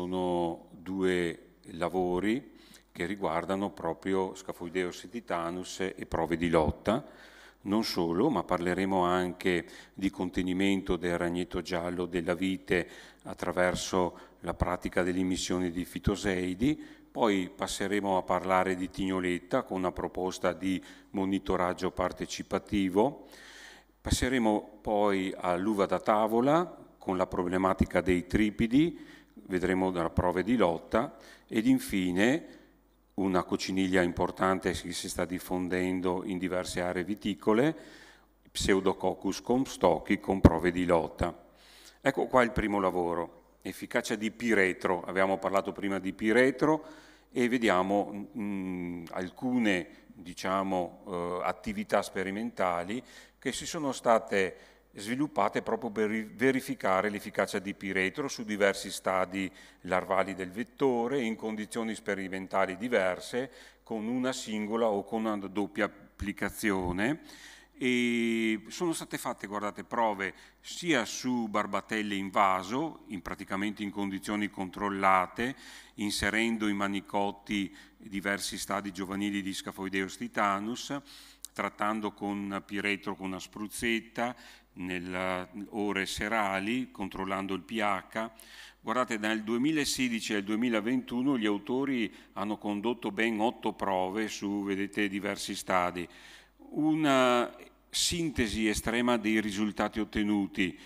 sono due lavori che riguardano proprio Scafoideus Titanus e prove di lotta. Non solo, ma parleremo anche di contenimento del ragnetto giallo della vite attraverso la pratica delle emissioni di fitoseidi, poi passeremo a parlare di tignoletta con una proposta di monitoraggio partecipativo, passeremo poi all'uva da tavola con la problematica dei tripidi, vedremo dalla prove di lotta ed infine una cocciniglia importante che si sta diffondendo in diverse aree viticole, Pseudococcus comstocchi con prove di lotta. Ecco qua il primo lavoro, efficacia di piretro, abbiamo parlato prima di piretro e vediamo mh, mm, alcune diciamo, eh, attività sperimentali che si sono state sviluppate proprio per verificare l'efficacia di piretro su diversi stadi larvali del vettore in condizioni sperimentali diverse con una singola o con una doppia applicazione. E sono state fatte, guardate, prove sia su barbatelle in vaso, in praticamente in condizioni controllate, inserendo in manicotti diversi stadi giovanili di Scafoideus titanus, trattando con piretro con una spruzzetta, nelle ore serali, controllando il pH. Guardate, dal 2016 al 2021 gli autori hanno condotto ben otto prove su, vedete, diversi stadi. Una sintesi estrema dei risultati ottenuti.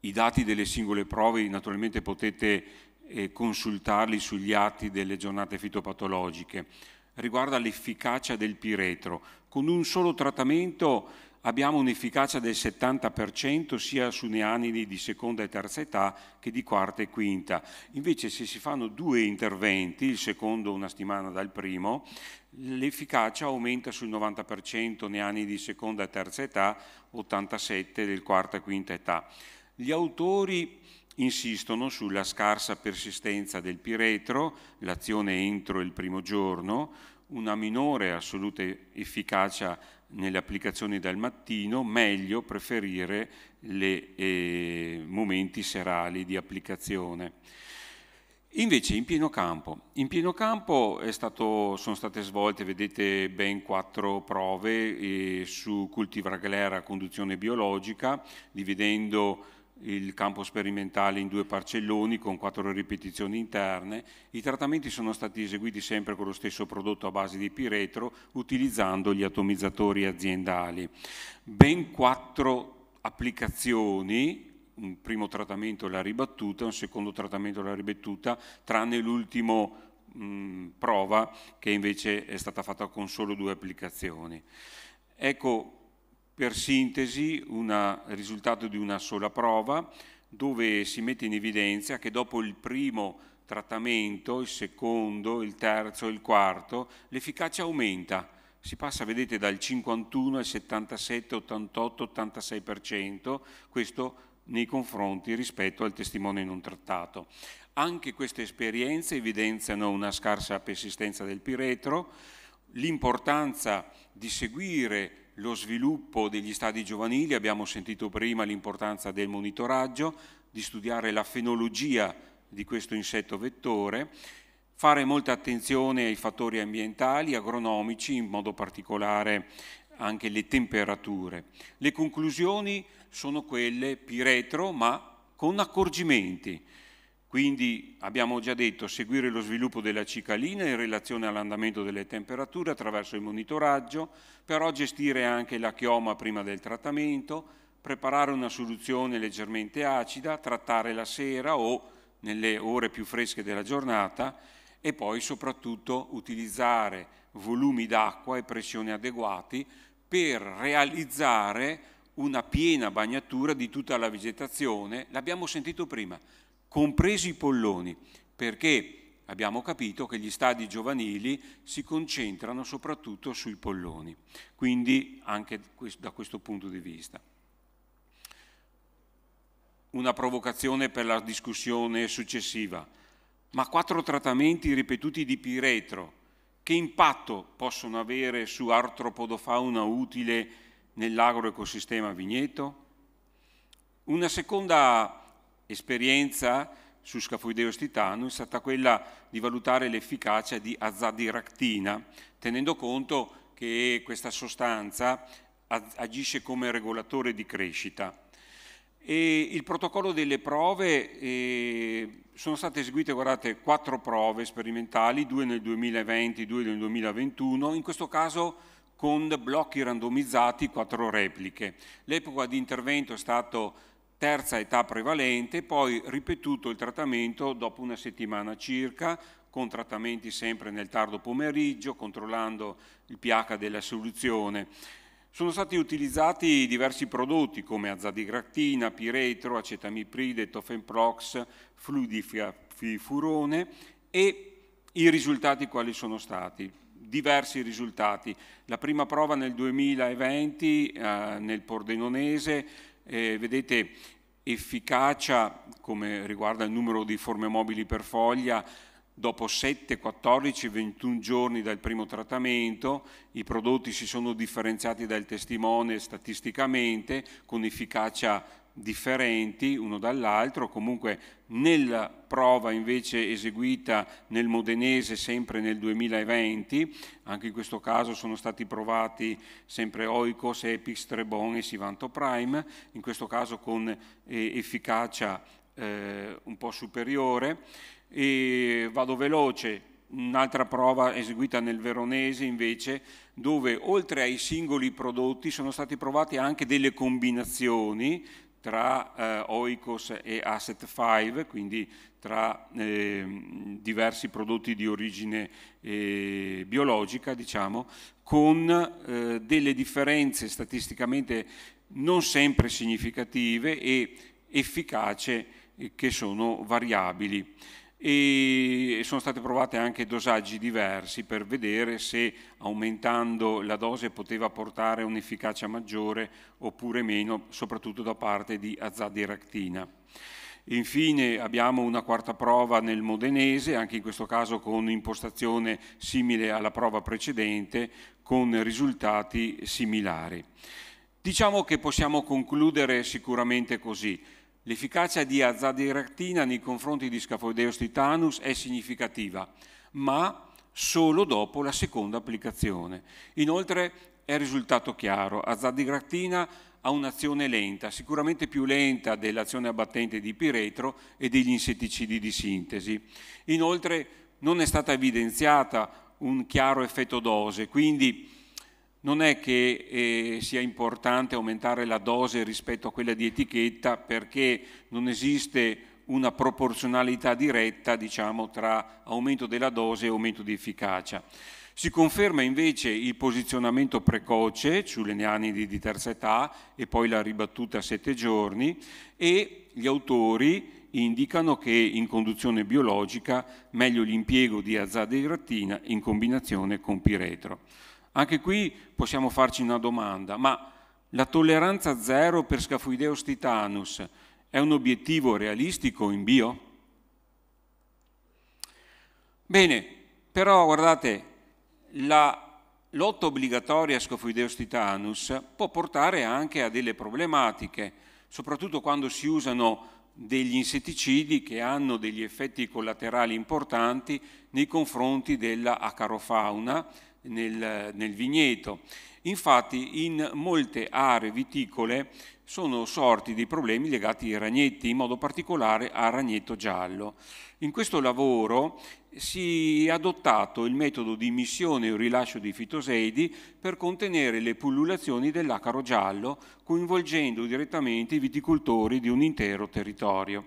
I dati delle singole prove naturalmente potete eh, consultarli sugli atti delle giornate fitopatologiche. Riguarda l'efficacia del piretro. Con un solo trattamento abbiamo un'efficacia del 70% sia su neanidi di seconda e terza età che di quarta e quinta. Invece se si fanno due interventi, il secondo una settimana dal primo, l'efficacia aumenta sul 90% neanidi di seconda e terza età, 87% del quarta e quinta età. Gli autori insistono sulla scarsa persistenza del piretro, l'azione entro il primo giorno, una minore assoluta efficacia nelle applicazioni dal mattino, meglio preferire i eh, momenti serali di applicazione. Invece in pieno campo, in pieno campo stato, sono state svolte, vedete, ben quattro prove eh, su cultivar glera a conduzione biologica, dividendo il campo sperimentale in due parcelloni con quattro ripetizioni interne. I trattamenti sono stati eseguiti sempre con lo stesso prodotto a base di piretro utilizzando gli atomizzatori aziendali. Ben quattro applicazioni, un primo trattamento la ribattuta, un secondo trattamento la ribattuta, tranne l'ultimo prova che invece è stata fatta con solo due applicazioni. Ecco, per sintesi il risultato di una sola prova dove si mette in evidenza che dopo il primo trattamento, il secondo, il terzo e il quarto, l'efficacia aumenta. Si passa, vedete, dal 51 al 77, 88, 86%, questo nei confronti rispetto al testimone non trattato. Anche queste esperienze evidenziano una scarsa persistenza del piretro, l'importanza di seguire lo sviluppo degli stadi giovanili, abbiamo sentito prima l'importanza del monitoraggio, di studiare la fenologia di questo insetto vettore, fare molta attenzione ai fattori ambientali, agronomici, in modo particolare anche le temperature. Le conclusioni sono quelle piretro, ma con accorgimenti. Quindi abbiamo già detto seguire lo sviluppo della cicalina in relazione all'andamento delle temperature attraverso il monitoraggio, però gestire anche la chioma prima del trattamento, preparare una soluzione leggermente acida, trattare la sera o nelle ore più fresche della giornata e poi soprattutto utilizzare volumi d'acqua e pressioni adeguati per realizzare una piena bagnatura di tutta la vegetazione, l'abbiamo sentito prima, compresi i polloni, perché abbiamo capito che gli stadi giovanili si concentrano soprattutto sui polloni, quindi anche da questo punto di vista. Una provocazione per la discussione successiva, ma quattro trattamenti ripetuti di piretro, che impatto possono avere su artropodofauna utile nell'agroecosistema vigneto? Una seconda esperienza su Scafoideus titanus è stata quella di valutare l'efficacia di azadiractina, tenendo conto che questa sostanza agisce come regolatore di crescita. E il protocollo delle prove, eh, sono state eseguite, guardate, quattro prove sperimentali, due nel 2020, due nel 2021, in questo caso con blocchi randomizzati, quattro repliche. L'epoca di intervento è stata terza età prevalente, poi ripetuto il trattamento dopo una settimana circa, con trattamenti sempre nel tardo pomeriggio, controllando il pH della soluzione. Sono stati utilizzati diversi prodotti come azadigractina, piretro, acetamipride, tofenprox, fluidifurone e i risultati quali sono stati? Diversi risultati. La prima prova nel 2020 eh, nel Pordenonese, eh, vedete efficacia come riguarda il numero di forme mobili per foglia Dopo 7, 14, 21 giorni dal primo trattamento i prodotti si sono differenziati dal testimone statisticamente con efficacia differenti uno dall'altro, comunque nella prova invece eseguita nel Modenese sempre nel 2020, anche in questo caso sono stati provati sempre Oikos, Epix, Trebon e Sivanto Prime, in questo caso con eh, efficacia eh, un po' superiore. E vado veloce, un'altra prova eseguita nel Veronese invece, dove oltre ai singoli prodotti sono state provate anche delle combinazioni tra eh, Oikos e Asset 5, quindi tra eh, diversi prodotti di origine eh, biologica, diciamo, con eh, delle differenze statisticamente non sempre significative e efficace eh, che sono variabili e sono state provate anche dosaggi diversi per vedere se aumentando la dose poteva portare un'efficacia maggiore oppure meno, soprattutto da parte di azadiractina. Infine abbiamo una quarta prova nel modenese, anche in questo caso con impostazione simile alla prova precedente, con risultati similari. Diciamo che possiamo concludere sicuramente così. L'efficacia di azadiractina nei confronti di Scaphoideus titanus è significativa, ma solo dopo la seconda applicazione. Inoltre è risultato chiaro, azadiractina ha un'azione lenta, sicuramente più lenta dell'azione abbattente di piretro e degli insetticidi di sintesi. Inoltre non è stata evidenziata un chiaro effetto dose, quindi non è che eh, sia importante aumentare la dose rispetto a quella di etichetta perché non esiste una proporzionalità diretta diciamo, tra aumento della dose e aumento di efficacia. Si conferma invece il posizionamento precoce sulle neanidi di terza età e poi la ribattuta a sette giorni e gli autori indicano che in conduzione biologica meglio l'impiego di azadiractina in combinazione con piretro. Anche qui possiamo farci una domanda, ma la tolleranza zero per Scafoideus titanus è un obiettivo realistico in bio? Bene, però guardate, la lotta obbligatoria a Scafoideus titanus può portare anche a delle problematiche, soprattutto quando si usano degli insetticidi che hanno degli effetti collaterali importanti nei confronti della acarofauna nel, nel vigneto. Infatti in molte aree viticole sono sorti dei problemi legati ai ragnetti, in modo particolare al ragnetto giallo. In questo lavoro si è adottato il metodo di emissione o rilascio di fitoseidi per contenere le pullulazioni dell'acaro giallo, coinvolgendo direttamente i viticoltori di un intero territorio.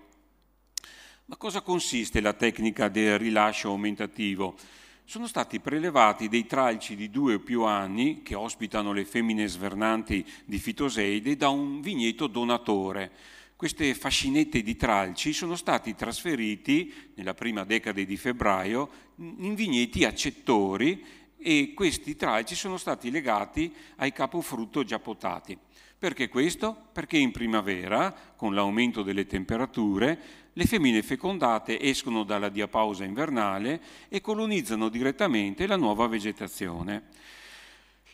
Ma cosa consiste la tecnica del rilascio aumentativo? Sono stati prelevati dei tralci di due o più anni che ospitano le femmine svernanti di fitoseide da un vigneto donatore. Queste fascinette di tralci sono stati trasferiti nella prima decade di febbraio in vigneti accettori e questi tralci sono stati legati ai capofrutto già potati. Perché questo? Perché in primavera, con l'aumento delle temperature, le femmine fecondate escono dalla diapausa invernale e colonizzano direttamente la nuova vegetazione.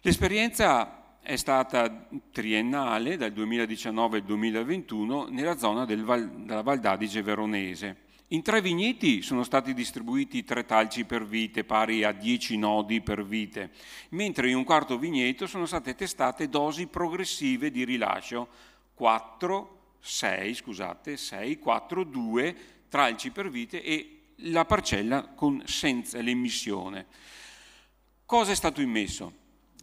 L'esperienza è stata triennale dal 2019 al 2021 nella zona del Val, della Val d'Adige veronese. In tre vigneti sono stati distribuiti tre talci per vite, pari a 10 nodi per vite, mentre in un quarto vigneto sono state testate dosi progressive di rilascio, 4, 6, scusate, 6, 4, 2 tralci per vite e la parcella con, senza l'emissione. Cosa è stato immesso?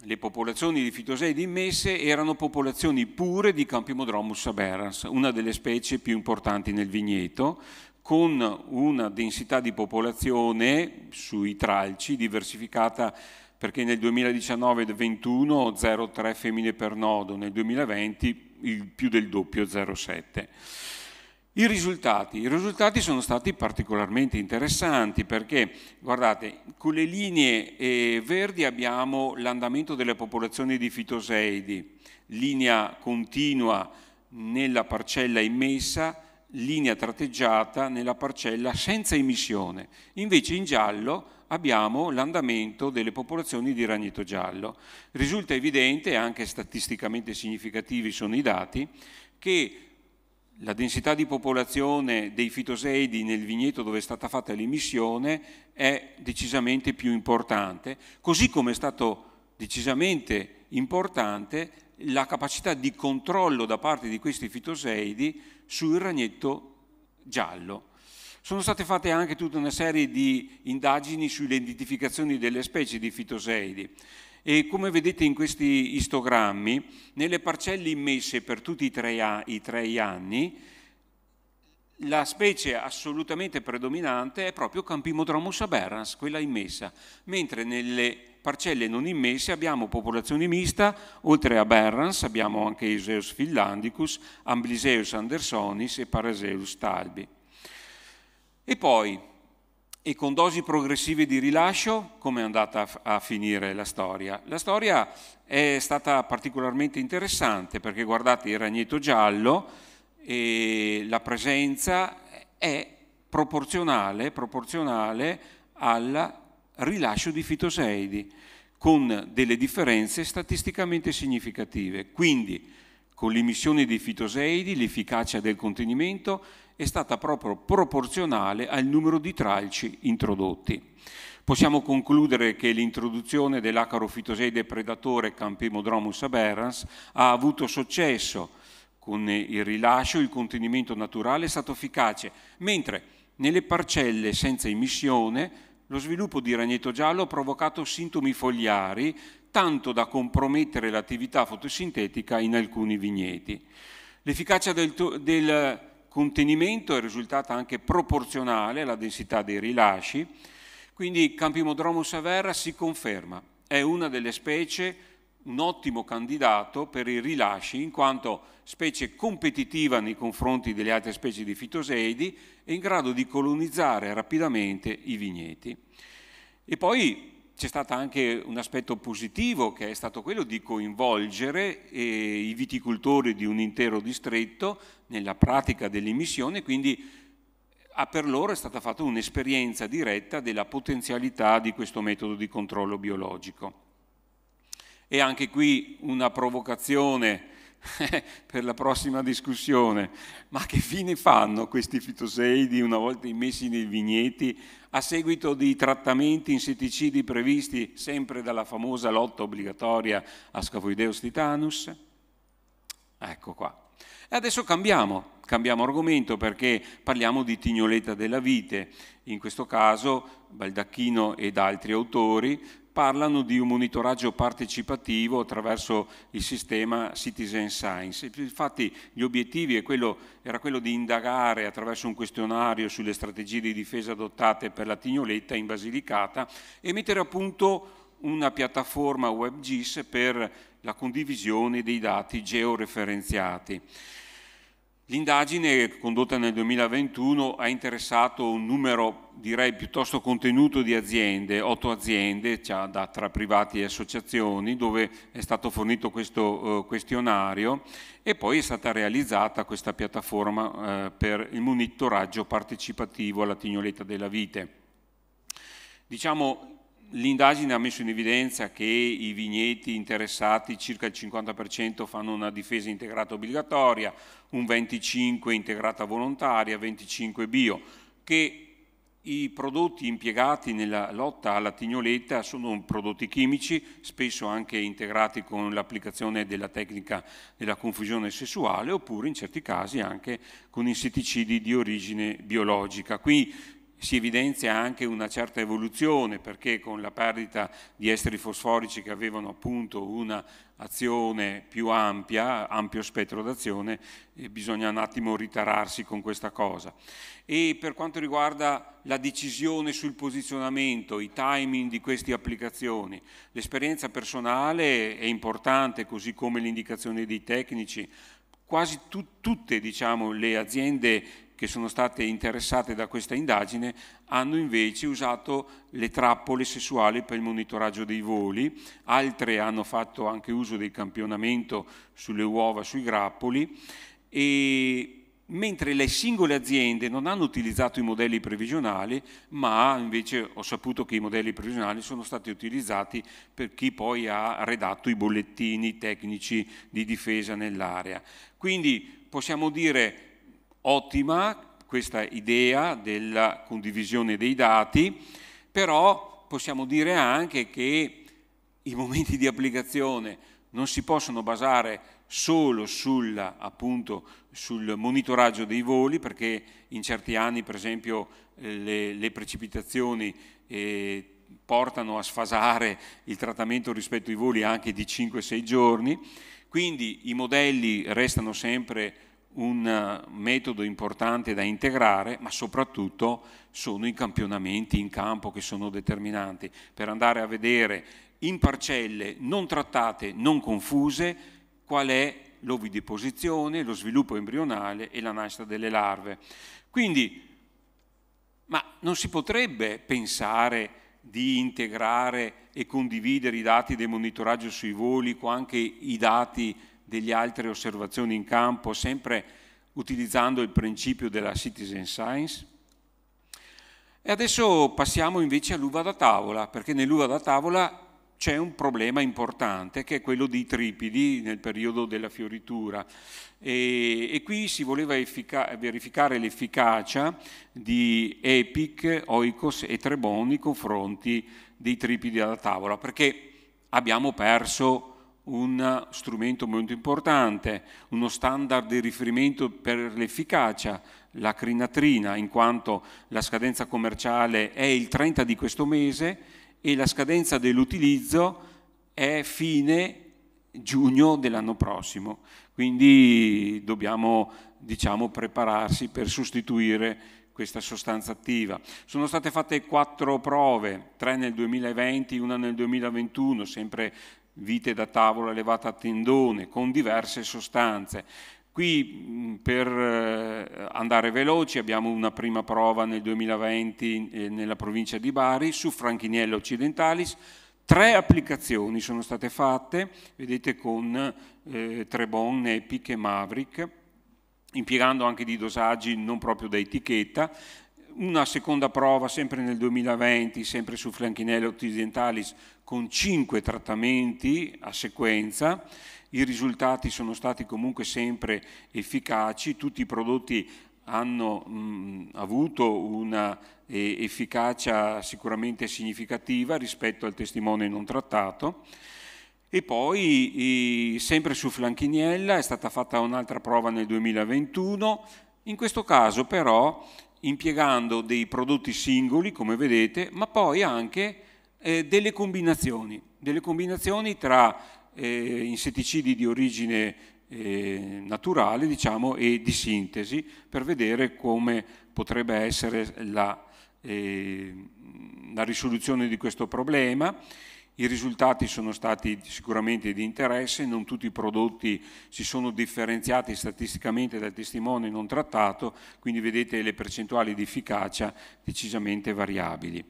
Le popolazioni di fitoseidi immesse erano popolazioni pure di Campimodromus aberrans, una delle specie più importanti nel vigneto, con una densità di popolazione sui tralci diversificata perché nel 2019-21 0,3 femmine per nodo, nel 2020 il più del doppio 0,7. I risultati. I risultati sono stati particolarmente interessanti perché, guardate, con le linee eh, verdi abbiamo l'andamento delle popolazioni di fitoseidi, linea continua nella parcella immessa linea tratteggiata nella parcella senza emissione. Invece in giallo abbiamo l'andamento delle popolazioni di ragneto giallo. Risulta evidente, anche statisticamente significativi sono i dati, che la densità di popolazione dei fitoseidi nel vigneto dove è stata fatta l'emissione è decisamente più importante, così come è stato decisamente importante la capacità di controllo da parte di questi fitoseidi sul ragnetto giallo. Sono state fatte anche tutta una serie di indagini sulle identificazioni delle specie di fitoseidi e come vedete in questi istogrammi, nelle parcelle immesse per tutti i tre, i tre anni, la specie assolutamente predominante è proprio Campimodromus aberrans, quella immessa, mentre nelle parcelle non immesse abbiamo popolazioni mista, oltre a aberrans abbiamo anche Iseus finlandicus, Ambliseus andersonis e Paraseus talbi. E poi, e con dosi progressive di rilascio, come è andata a finire la storia? La storia è stata particolarmente interessante perché guardate il ragneto giallo, la presenza è proporzionale, proporzionale al rilascio di fitoseidi, con delle differenze statisticamente significative. Quindi, con l'emissione di fitoseidi, l'efficacia del contenimento è stata proprio proporzionale al numero di tralci introdotti. Possiamo concludere che l'introduzione dell'acarofitoseide predatore Campimodromus aberrans ha avuto successo con il rilascio il contenimento naturale è stato efficace, mentre nelle parcelle senza emissione lo sviluppo di ragneto giallo ha provocato sintomi fogliari tanto da compromettere l'attività fotosintetica in alcuni vigneti. L'efficacia del, del contenimento è risultata anche proporzionale alla densità dei rilasci, quindi Campimodromus averra si conferma, è una delle specie un ottimo candidato per i rilasci in quanto specie competitiva nei confronti delle altre specie di fitoseidi e in grado di colonizzare rapidamente i vigneti. E poi c'è stato anche un aspetto positivo che è stato quello di coinvolgere eh, i viticoltori di un intero distretto nella pratica dell'emissione, quindi a per loro è stata fatta un'esperienza diretta della potenzialità di questo metodo di controllo biologico. E anche qui una provocazione per la prossima discussione. Ma che fine fanno questi fitoseidi una volta immessi nei vigneti a seguito di trattamenti insetticidi previsti sempre dalla famosa lotta obbligatoria a Scafoideus titanus? Ecco qua. E adesso cambiamo, cambiamo argomento perché parliamo di tignoletta della vite. In questo caso Baldacchino ed altri autori parlano di un monitoraggio partecipativo attraverso il sistema Citizen Science. Infatti gli obiettivi quello, era quello di indagare attraverso un questionario sulle strategie di difesa adottate per la tignoletta in Basilicata e mettere a punto una piattaforma WebGIS per la condivisione dei dati georeferenziati. L'indagine condotta nel 2021 ha interessato un numero, direi, piuttosto contenuto di aziende, otto aziende tra privati e associazioni, dove è stato fornito questo uh, questionario e poi è stata realizzata questa piattaforma uh, per il monitoraggio partecipativo alla tignoletta della vite. Diciamo, L'indagine ha messo in evidenza che i vigneti interessati, circa il 50%, fanno una difesa integrata obbligatoria, un 25% integrata volontaria, 25% bio. che i prodotti impiegati nella lotta alla tignoletta sono prodotti chimici, spesso anche integrati con l'applicazione della tecnica della confusione sessuale, oppure in certi casi anche con insetticidi di origine biologica. Qui si evidenzia anche una certa evoluzione perché con la perdita di esteri fosforici che avevano appunto un'azione più ampia, ampio spettro d'azione, eh, bisogna un attimo ritararsi con questa cosa. E per quanto riguarda la decisione sul posizionamento, i timing di queste applicazioni, l'esperienza personale è importante così come l'indicazione dei tecnici, quasi tu, tutte diciamo, le aziende che sono state interessate da questa indagine hanno invece usato le trappole sessuali per il monitoraggio dei voli, altre hanno fatto anche uso del campionamento sulle uova, sui grappoli, e mentre le singole aziende non hanno utilizzato i modelli previsionali, ma invece ho saputo che i modelli previsionali sono stati utilizzati per chi poi ha redatto i bollettini tecnici di difesa nell'area. Quindi possiamo dire ottima questa idea della condivisione dei dati, però possiamo dire anche che i momenti di applicazione non si possono basare solo sul, appunto, sul monitoraggio dei voli, perché in certi anni, per esempio, le, le precipitazioni eh, portano a sfasare il trattamento rispetto ai voli anche di 5-6 giorni, quindi i modelli restano sempre un eh, metodo importante da integrare, ma soprattutto sono i campionamenti in campo che sono determinanti per andare a vedere in parcelle non trattate, non confuse, qual è l'ovidiposizione, lo sviluppo embrionale e la nascita delle larve. Quindi, ma non si potrebbe pensare di integrare e condividere i dati del monitoraggio sui voli con anche i dati delle altre osservazioni in campo, sempre utilizzando il principio della citizen science. E adesso passiamo invece all'uva da tavola, perché nell'uva da tavola c'è un problema importante che è quello dei tripidi nel periodo della fioritura e, e qui si voleva verificare l'efficacia di Epic, Oikos e Trebon nei confronti dei tripidi da tavola perché abbiamo perso un strumento molto importante, uno standard di riferimento per l'efficacia, la crinatrina, in quanto la scadenza commerciale è il 30 di questo mese e la scadenza dell'utilizzo è fine giugno dell'anno prossimo. Quindi dobbiamo diciamo, prepararsi per sostituire questa sostanza attiva. Sono state fatte quattro prove, tre nel 2020, una nel 2021, sempre vite da tavola levata a tendone, con diverse sostanze. Qui per eh, andare veloci abbiamo una prima prova nel 2020 eh, nella provincia di Bari su Franchiniella occidentalis, tre applicazioni sono state fatte, vedete con eh, Trebon, Epic e Maverick, impiegando anche di dosaggi non proprio da etichetta, una seconda prova sempre nel 2020, sempre su Franchiniella occidentalis, con cinque trattamenti a sequenza. I risultati sono stati comunque sempre efficaci, tutti i prodotti hanno mh, avuto una eh, efficacia sicuramente significativa rispetto al testimone non trattato. E poi, eh, sempre su Flanchiniella, è stata fatta un'altra prova nel 2021, in questo caso però impiegando dei prodotti singoli, come vedete, ma poi anche eh, delle combinazioni, delle combinazioni tra eh, insetticidi di origine eh, naturale diciamo, e di sintesi per vedere come potrebbe essere la, eh, la risoluzione di questo problema i risultati sono stati sicuramente di interesse, non tutti i prodotti si sono differenziati statisticamente dal testimone non trattato, quindi vedete le percentuali di efficacia decisamente variabili.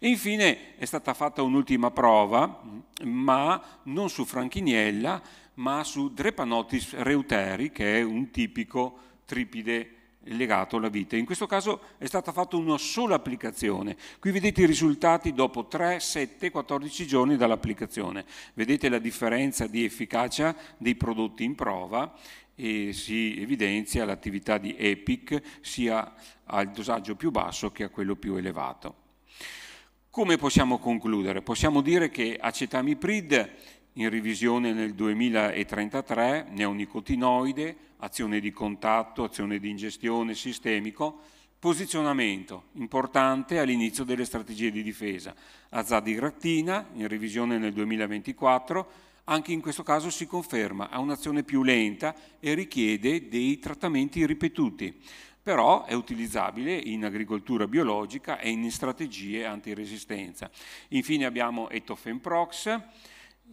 E infine è stata fatta un'ultima prova, ma non su Franchiniella, ma su Drepanotis reuteri, che è un tipico tripide legato alla vita. In questo caso è stata fatta una sola applicazione. Qui vedete i risultati dopo 3, 7, 14 giorni dall'applicazione. Vedete la differenza di efficacia dei prodotti in prova e si evidenzia l'attività di EPIC sia al dosaggio più basso che a quello più elevato. Come possiamo concludere? Possiamo dire che acetamiprid in revisione nel 2033, neonicotinoide, azione di contatto, azione di ingestione sistemico, posizionamento importante all'inizio delle strategie di difesa. Azadiractina in revisione nel 2024, anche in questo caso si conferma, ha un'azione più lenta e richiede dei trattamenti ripetuti, però è utilizzabile in agricoltura biologica e in strategie antiresistenza. Infine abbiamo Etofenprox,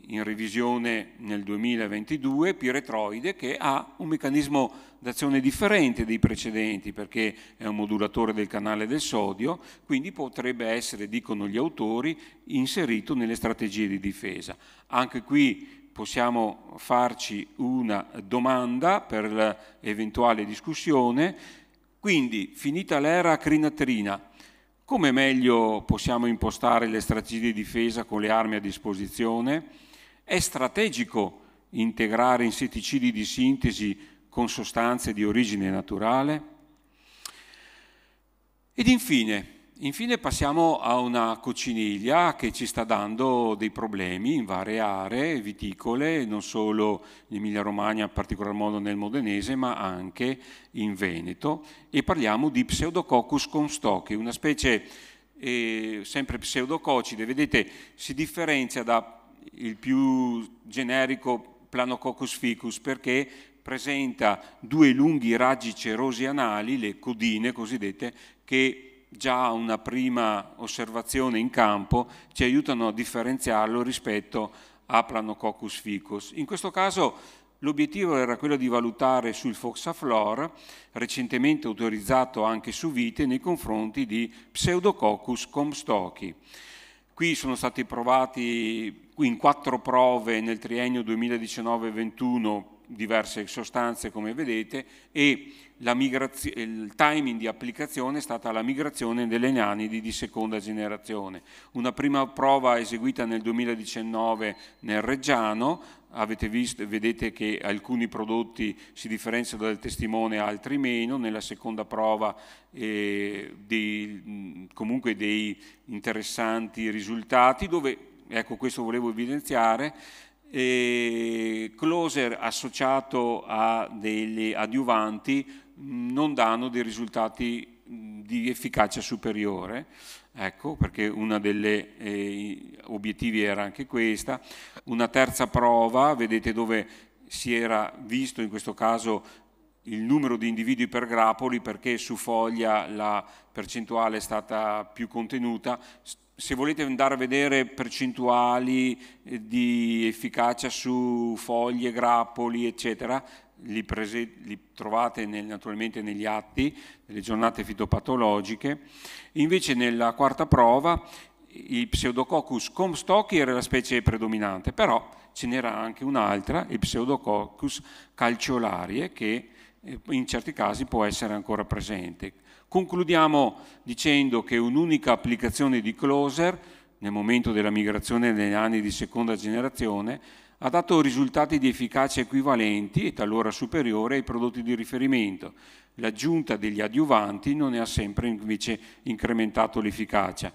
in revisione nel 2022, Piretroide, che ha un meccanismo d'azione differente dei precedenti perché è un modulatore del canale del sodio, quindi potrebbe essere, dicono gli autori, inserito nelle strategie di difesa. Anche qui possiamo farci una domanda per l'eventuale discussione. Quindi, finita l'era crinaterina, come meglio possiamo impostare le strategie di difesa con le armi a disposizione? È strategico integrare insetticidi di sintesi con sostanze di origine naturale? Ed infine, infine passiamo a una cocciniglia che ci sta dando dei problemi in varie aree viticole, non solo in Emilia-Romagna, in particolar modo nel Modenese, ma anche in Veneto, e parliamo di Pseudococcus comstocchi, una specie eh, sempre pseudococide, vedete, si differenzia da il più generico Planococcus ficus perché presenta due lunghi raggi cerosi anali, le codine cosiddette, che già una prima osservazione in campo ci aiutano a differenziarlo rispetto a Planococcus ficus. In questo caso l'obiettivo era quello di valutare sul Foxaflor, recentemente autorizzato anche su vite, nei confronti di Pseudococcus comstocchi. Qui sono stati provati in quattro prove nel triennio 2019-21 diverse sostanze come vedete e il timing di applicazione è stata la migrazione delle nanidi di seconda generazione. Una prima prova eseguita nel 2019 nel Reggiano, avete visto, vedete che alcuni prodotti si differenziano dal testimone, altri meno, nella seconda prova eh, dei, comunque dei interessanti risultati dove, ecco questo volevo evidenziare, eh, closer associato a degli adiuvanti non danno dei risultati di efficacia superiore, ecco perché uno degli eh, obiettivi era anche questa. Una terza prova, vedete dove si era visto in questo caso il numero di individui per grappoli perché su foglia la percentuale è stata più contenuta. Se volete andare a vedere percentuali eh, di efficacia su foglie, grappoli, eccetera, li, prese, li trovate nel, naturalmente negli atti delle giornate fitopatologiche. Invece nella quarta prova il Pseudococcus comstocchi era la specie predominante, però ce n'era anche un'altra, il Pseudococcus calciolarie, che eh, in certi casi può essere ancora presente. Concludiamo dicendo che un'unica applicazione di Closer nel momento della migrazione negli anni di seconda generazione ha dato risultati di efficacia equivalenti e talora superiori ai prodotti di riferimento. L'aggiunta degli adiuvanti non ne ha sempre invece incrementato l'efficacia.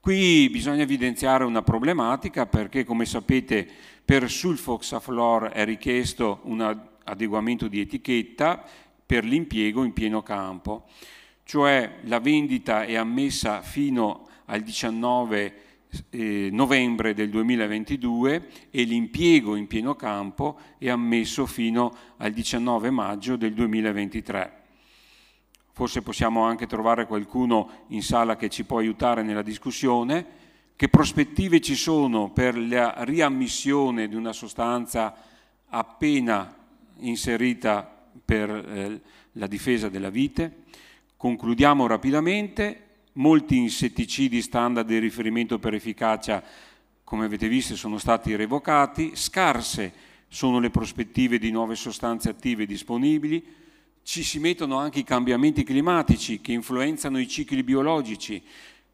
Qui bisogna evidenziare una problematica perché, come sapete, per sulfoxaflor è richiesto un adeguamento di etichetta per l'impiego in pieno campo, cioè la vendita è ammessa fino al 19 eh, novembre del 2022 e l'impiego in pieno campo è ammesso fino al 19 maggio del 2023. Forse possiamo anche trovare qualcuno in sala che ci può aiutare nella discussione. Che prospettive ci sono per la riammissione di una sostanza appena inserita per eh, la difesa della vite? Concludiamo rapidamente. Molti insetticidi standard di riferimento per efficacia, come avete visto, sono stati revocati, scarse sono le prospettive di nuove sostanze attive disponibili, ci si mettono anche i cambiamenti climatici che influenzano i cicli biologici,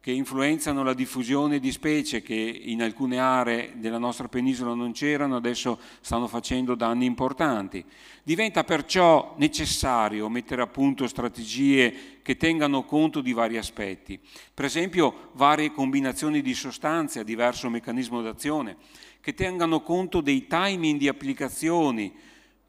che influenzano la diffusione di specie che in alcune aree della nostra penisola non c'erano, adesso stanno facendo danni importanti. Diventa perciò necessario mettere a punto strategie che tengano conto di vari aspetti, per esempio varie combinazioni di sostanze a diverso meccanismo d'azione, che tengano conto dei timing di applicazioni,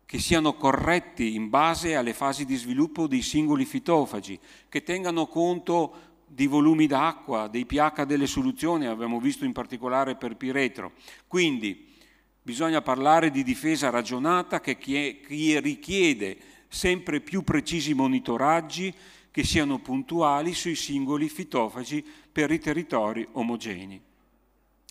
che siano corretti in base alle fasi di sviluppo dei singoli fitofagi, che tengano conto di volumi d'acqua, dei pH delle soluzioni, abbiamo visto in particolare per piretro. Quindi bisogna parlare di difesa ragionata che richiede sempre più precisi monitoraggi che siano puntuali sui singoli fitofagi per i territori omogenei.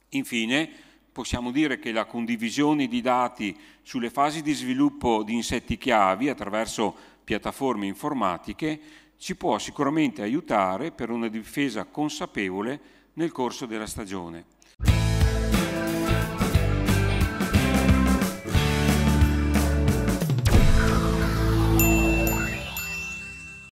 Infine, possiamo dire che la condivisione di dati sulle fasi di sviluppo di insetti chiavi attraverso piattaforme informatiche ci può sicuramente aiutare per una difesa consapevole nel corso della stagione.